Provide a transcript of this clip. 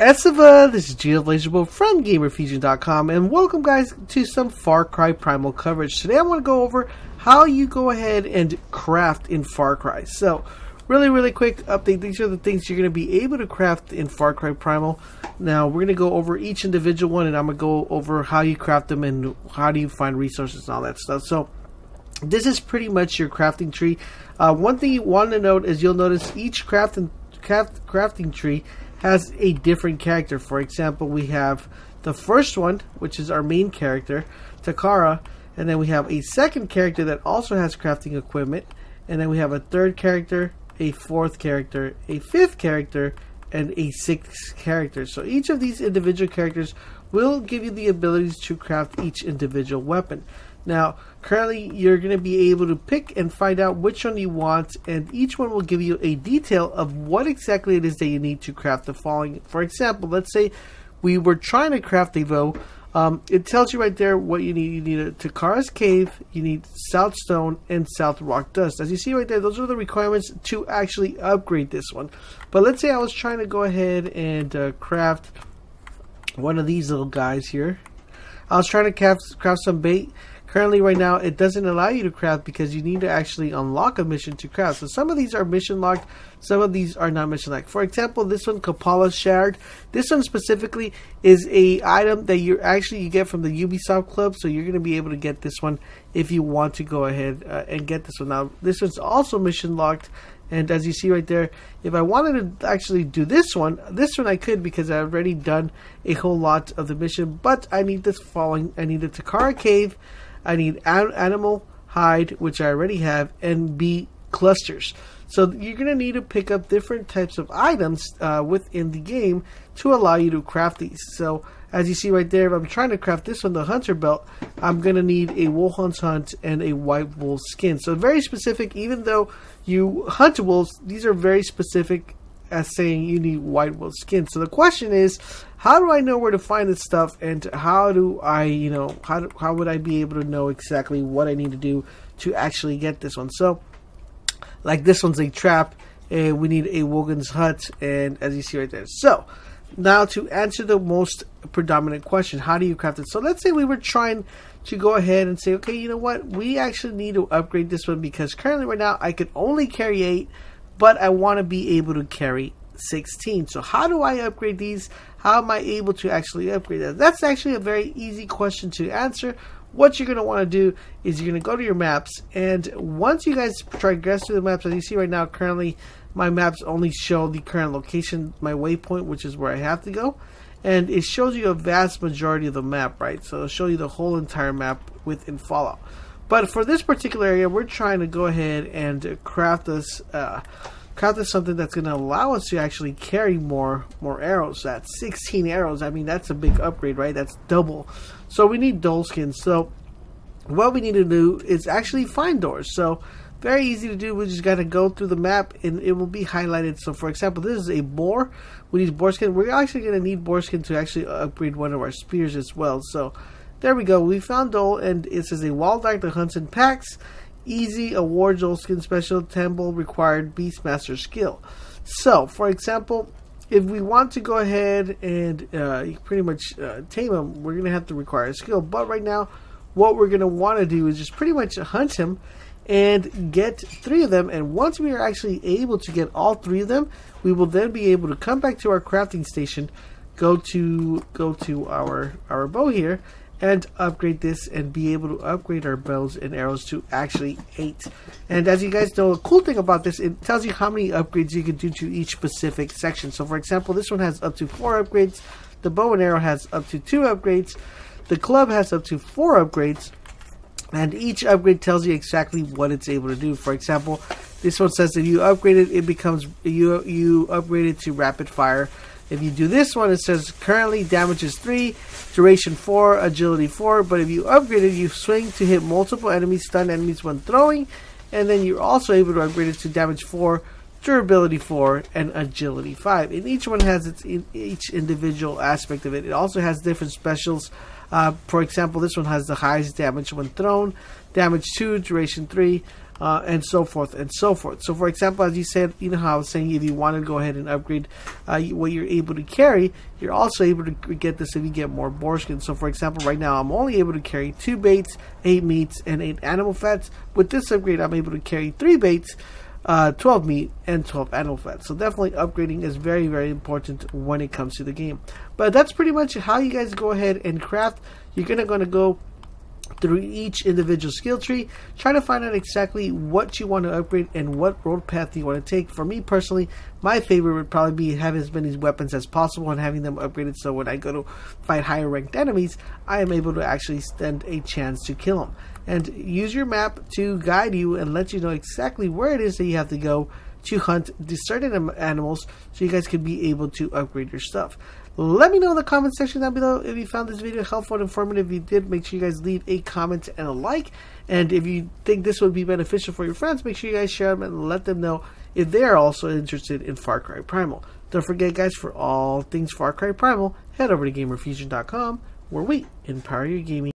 Estiva, this is GeoLaserBow from GamerFusion.com, and welcome guys to some Far Cry Primal coverage. Today I want to go over how you go ahead and craft in Far Cry. So, really, really quick update. These are the things you're going to be able to craft in Far Cry Primal. Now, we're going to go over each individual one, and I'm going to go over how you craft them and how do you find resources and all that stuff. So, this is pretty much your crafting tree. Uh, one thing you want to note is you'll notice each crafting, craft, crafting tree has a different character. For example, we have the first one, which is our main character, Takkar, and then we have a second character that also has crafting equipment, and then we have a third character, a fourth character, a fifth character, and a sixth character. So each of these individual characters will give you the abilities to craft each individual weapon. Now, currently, you're going to be able to pick and find out which one you want, and each one will give you a detail of what exactly it is that you need to craft the following. For example, let's say we were trying to craft a bow. Um, it tells you right there what you need. You need a Takkar's Cave, you need South Stone, and South Rock Dust. As you see right there, those are the requirements to actually upgrade this one. But let's say I was trying to go ahead and uh, craft one of these little guys here. I was trying to craft, craft some bait. Currently, right now, it doesn't allow you to craft because you need to actually unlock a mission to craft. So some of these are mission locked, some of these are not mission locked. For example, this one, Kapala Shard. This one specifically is a item that you actually you get from the Ubisoft Club. So you're going to be able to get this one if you want to go ahead uh, and get this one. Now, this one's also mission locked. And as you see right there, if I wanted to actually do this one, this one I could because I've already done a whole lot of the mission. But I need this following. I need the Takkar Cave. I need animal hide, which I already have, and bee clusters. So you're going to need to pick up different types of items uh, within the game to allow you to craft these. So as you see right there, if I'm trying to craft this one, the hunter belt, I'm going to need a wolfhound's hunt and a white wolf skin. So very specific, even though you hunt wolves, these are very specific as saying you need white wolf skin. So the question is, how do I know where to find this stuff, and how do I, you know, how do, how would I be able to know exactly what I need to do to actually get this one? So, like this one's a trap, and we need a Wogah's hut, and as you see right there. So, now to answer the most predominant question, how do you craft it? So let's say we were trying to go ahead and say, okay, you know what, we actually need to upgrade this one because currently right now I can only carry eight but I want to be able to carry 16. So how do I upgrade these? How am I able to actually upgrade that? That's actually a very easy question to answer. What you're going to want to do is you're going to go to your maps, and once you guys progress through the maps, as you see right now, currently my maps only show the current location, my waypoint, which is where I have to go, and it shows you a vast majority of the map, right? So it'll show you the whole entire map within Fallout. But for this particular area, we're trying to go ahead and craft this, uh, craft this something that's going to allow us to actually carry more more arrows. That's 16 arrows. I mean, that's a big upgrade, right? That's double. So we need skins. So what we need to do is actually find dholes. So very easy to do. We just got to go through the map and it will be highlighted. So for example, this is a boar. We need boar skin. We're actually going to need boar skin to actually uh, upgrade one of our spears as well. So there we go. We found Dhole, and it says a wild dog that hunts in packs. Easy award skin special temple required Beastmaster skill. So, for example, if we want to go ahead and uh, pretty much uh, tame him, we're going to have to require a skill. But right now, what we're going to want to do is just pretty much hunt him and get three of them. And once we are actually able to get all three of them, we will then be able to come back to our crafting station, go to go to our our bow here, and upgrade this and be able to upgrade our bows and arrows to actually 8. And as you guys know, a cool thing about this, it tells you how many upgrades you can do to each specific section. So for example, this one has up to 4 upgrades, the bow and arrow has up to 2 upgrades, the club has up to 4 upgrades, and each upgrade tells you exactly what it's able to do. For example, this one says if you upgrade it, it becomes, you, you upgrade it to rapid fire, if you do this one, it says currently damage is 3, duration 4, agility 4, but if you upgrade it, you swing to hit multiple enemies, stun enemies when throwing, and then you're also able to upgrade it to damage 4, durability 4, and agility 5. And each one has its in, each individual aspect of it. It also has different specials. Uh, for example, this one has the highest damage when thrown, damage 2, duration 3, uh, and so forth and so forth. So, for example, as you said, you know how I was saying, if you want to go ahead and upgrade uh, what you're able to carry, you're also able to get this if you get more boreskin. So, for example, right now I'm only able to carry two baits, eight meats, and eight animal fats. With this upgrade, I'm able to carry three baits. Uh, 12 meat and 12 animal fat. So definitely upgrading is very, very important when it comes to the game. But that's pretty much how you guys go ahead and craft. You're gonna gonna go through each individual skill tree, try to find out exactly what you want to upgrade and what road path you want to take. For me personally, my favorite would probably be having as many weapons as possible and having them upgraded so when I go to fight higher ranked enemies, I am able to actually stand a chance to kill them. And use your map to guide you and let you know exactly where it is that you have to go to hunt certain animals so you guys can be able to upgrade your stuff. Let me know in the comment section down below if you found this video helpful and informative. If you did, make sure you guys leave a comment and a like. And if you think this would be beneficial for your friends, make sure you guys share them and let them know if they are also interested in Far Cry Primal. Don't forget, guys, for all things Far Cry Primal, head over to GamerFusion.com where we empower your gaming.